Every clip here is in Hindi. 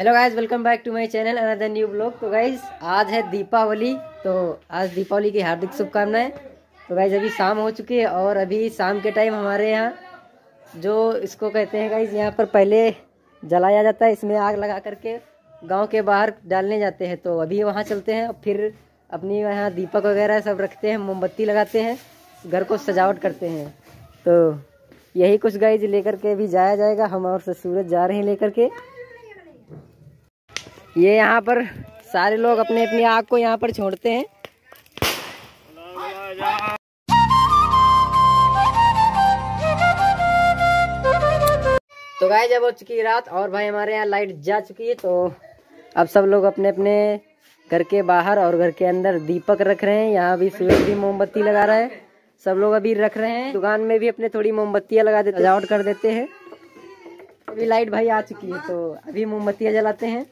Hello guys welcome back to my channel another new blog तो गाइज़ आज है दीपावली तो आज दीपावली की हार्दिक शुभकामनाएँ। तो गाइज़ अभी शाम हो चुकी है और अभी शाम के टाइम हमारे यहाँ, जो इसको कहते हैं गाइज़ यहाँ पर पहले जलाया जाता है, इसमें आग लगा करके गाँव के बाहर डालने जाते हैं। तो अभी वहाँ चलते हैं, फिर अपनी यहाँ दीपक वगैरह सब रखते हैं, मोमबत्ती लगाते हैं, घर को सजावट करते हैं। तो यही कुछ गाइज़ लेकर के अभी जाया जाएगा, हम और सूरज जा रहे हैं लेकर के। ये यहाँ पर सारे लोग अपने अपनी आग को यहाँ पर छोड़ते हैं। तो गाय जब हो चुकी है रात और भाई हमारे यहाँ लाइट जा चुकी है तो अब सब लोग अपने अपने घर के बाहर और घर के अंदर दीपक रख रहे हैं। यहाँ भी सूरज भी मोमबत्ती लगा रहा है। सब लोग अभी रख रहे हैं। दुकान में भी अपने थोड़ी मोमबत्तियाँ लगा देते सजावट कर देते हैं। अभी लाइट भाई आ चुकी है तो अभी मोमबत्तियाँ जलाते हैं।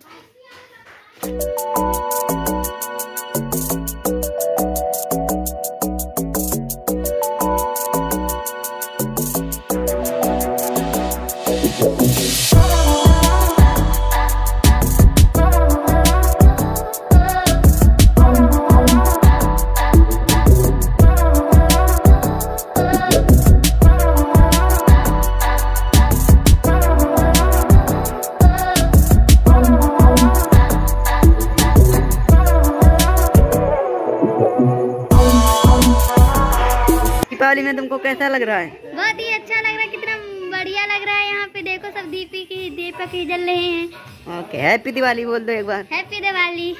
दीपावली में तुमको कैसा लग रहा है? बहुत ही अच्छा लग रहा है कितना बढ़िया लग रहा है यहाँ पे। देखो सब दीपी की दीपक ही जल रहे हैं। ओके हैप्पी दिवाली बोल दो एक बार। हैप्पी दिवाली।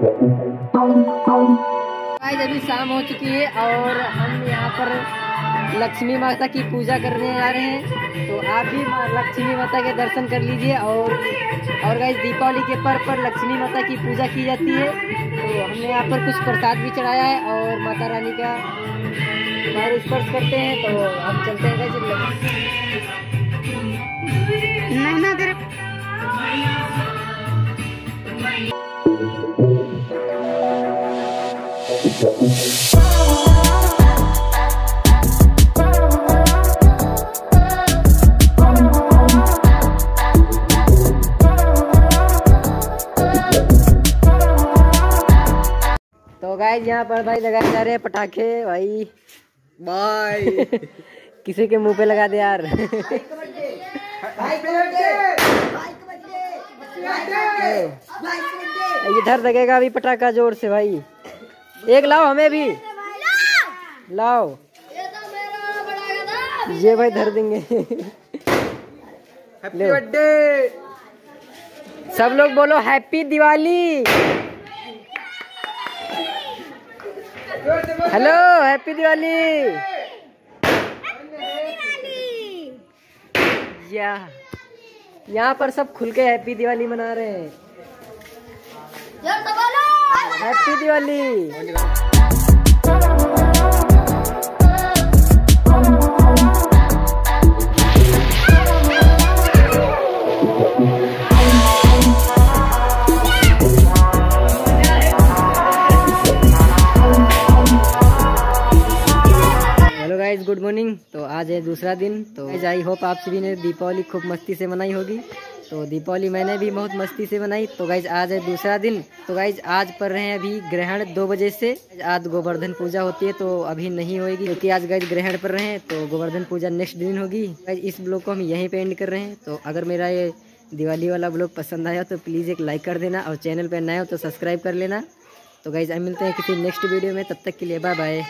गाइस अभी शाम हो चुकी है और हम यहाँ पर लक्ष्मी माता की पूजा करने आ रहे हैं। तो आप भी लक्ष्मी माता के दर्शन कर लीजिए और और गाइस दीपावली के पर्व पर लक्ष्मी माता की पूजा की जाती है। तो हमने यहाँ पर कुछ प्रसाद भी चढ़ाया है और माता रानी का पैर स्पर्श करते हैं। तो हम चलते हैं गाइस गाइस यहाँ पर भाई लगाए जा रहे हैं पटाखे भाई। बाय किसी के मुँह पे लगा दे यार। इधर लगेगा अभी पटाखा ज़ोर से भाई। एक लाओ हमें भी। लाओ। ये भाई धर देंगे। हैप्पी बर्थडे सब लोग बोलो happy Diwali hello happy Diwali या यहाँ पर सब खुल के हैप्पी दिवाली मना रहे हैं। Happy Diwali good morning. तो आज है दूसरा दिन तो आई होप आप सभी ने दीपावली खूब मस्ती से मनाई होगी। तो दीपावली मैंने भी बहुत मस्ती से मनाई। तो गाइज़ आज है दूसरा दिन। तो गाइज़ आज पर रहे हैं अभी ग्रहण दो बजे से। आज गोवर्धन पूजा होती है तो अभी नहीं होगी क्योंकि आज गाइज़ ग्रहण पर रहे हैं तो गोवर्धन पूजा नेक्स्ट दिन होगी। गाइज़ इस ब्लॉग को हम यहीं पे एंड कर रहे हैं। तो अगर मेरा ये दिवाली वाला ब्लॉग पसंद आया तो प्लीज़ एक लाइक कर देना, और चैनल पर नए हो तो सब्सक्राइब कर लेना। तो गाइज़ अब मिलते हैं किसी नेक्स्ट वीडियो में, तब तक के लिए बाय बाय